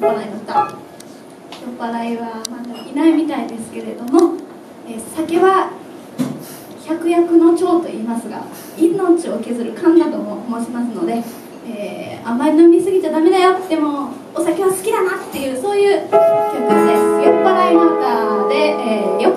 酔っ払いの歌。酔っ払いはまだいないみたいですけれども、え酒は百薬の長と言いますが命を削る勘だとも申しますので、えーあまり飲みすぎちゃダメだよ。でもお酒は好きだなっていうそういう曲です。酔っ払いの歌で、えー酔っ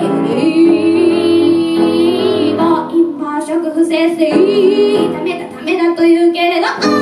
今食不正水ダメだダメだと言うけれど。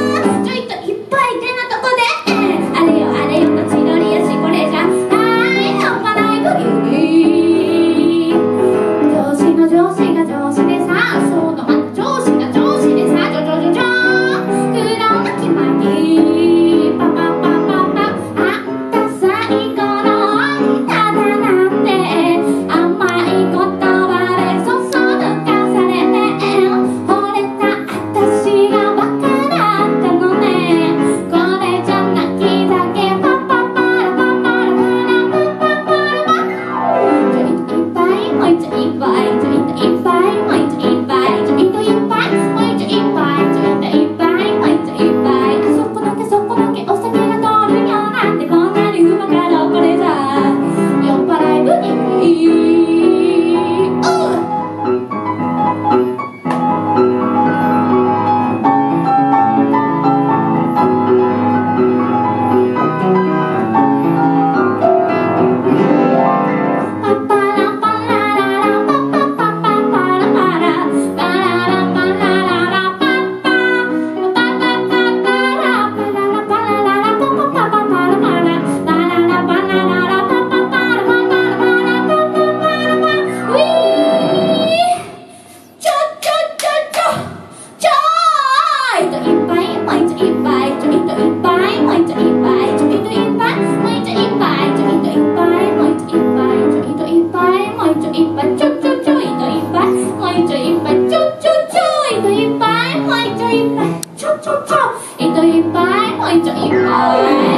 Oh, yeah.